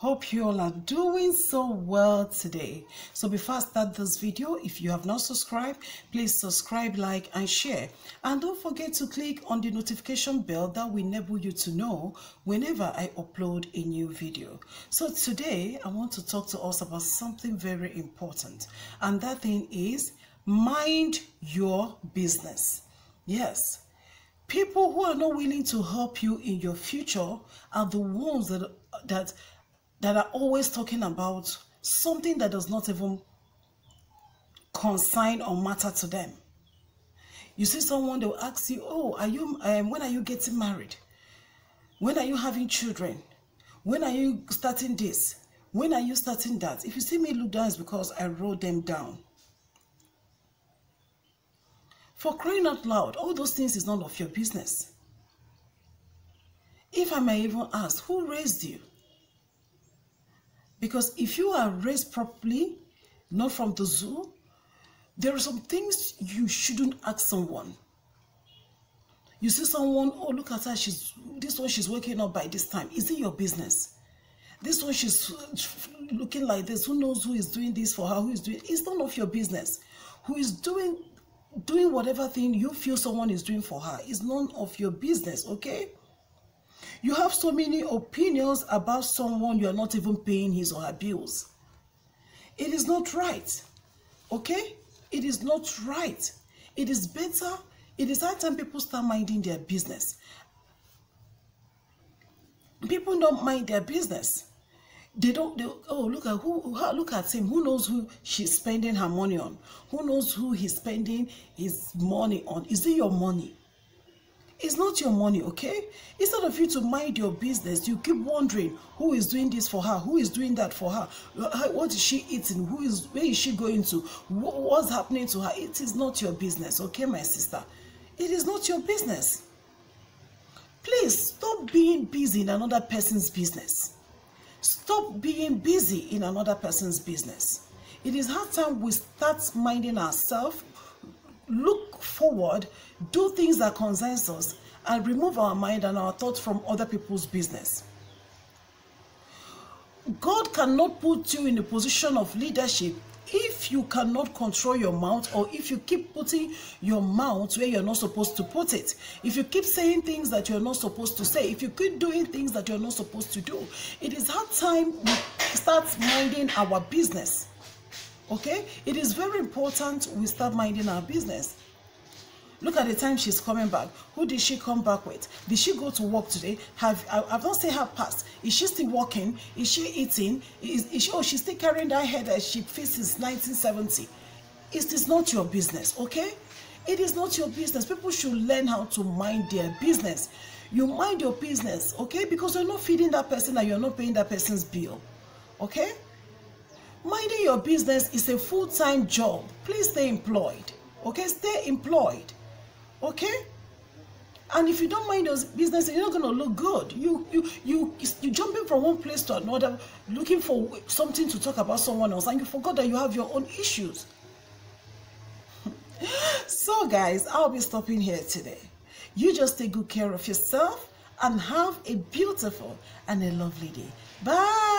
Hope you all are doing so well today. So before I start this video, if you have not subscribed, please subscribe, like, and share. And don't forget to click on the notification bell that will enable you to know whenever I upload a new video. So today, I want to talk to us about something very important. And that thing is, mind your business. Yes, people who are not willing to help you in your future are the ones that that that are always talking about something that does not even concern or matter to them. You see someone, they'll ask you, oh, are you, um, when are you getting married? When are you having children? When are you starting this? When are you starting that? If you see me look down, it's because I wrote them down. For crying out loud, all those things is none of your business. If I may even ask, who raised you? Because if you are raised properly, not from the zoo, there are some things you shouldn't ask someone. You see someone, oh, look at her, she's, this one she's waking up by this time. Is it your business? This one she's looking like this. Who knows who is doing this for her? Who is doing It's none of your business. Who is doing doing whatever thing you feel someone is doing for her is none of your business, okay? You have so many opinions about someone you are not even paying his or her bills. It is not right. Okay? It is not right. It is better. It is high time people start minding their business. People don't mind their business. They don't, they, oh, look at who, look at him. Who knows who she's spending her money on? Who knows who he's spending his money on? Is it your money? It's not your money, okay? Instead of you to mind your business, you keep wondering who is doing this for her, who is doing that for her, what is she eating, who is where is she going to, what's happening to her. It is not your business, okay, my sister? It is not your business. Please stop being busy in another person's business. Stop being busy in another person's business. It is hard time we start minding ourselves look forward, do things that concerns us, and remove our mind and our thoughts from other people's business. God cannot put you in a position of leadership if you cannot control your mouth or if you keep putting your mouth where you're not supposed to put it. If you keep saying things that you're not supposed to say if you keep doing things that you're not supposed to do it is hard time we start minding our business. Okay? It is very important we start minding our business look at the time she's coming back. Who did she come back with? Did she go to work today? Have I, i've not seen her pass is she still working? Is she eating? Is, is she oh she's still carrying that head that she faced since 1970 it is not your business okay? It is not your business. People should learn how to mind their business. You mind your business okay? Because you're not feeding that person and you're not paying that person's bill okay? Minding your business is a full-time job. Please stay employed okay? Stay employed okay? And if you don't mind your business you're not going to look good. You you you you jumping from one place to another looking for something to talk about someone else and you forgot that you have your own issues. So guys i'll be stopping here today. You just take good care of yourself and have a beautiful and a lovely day. Bye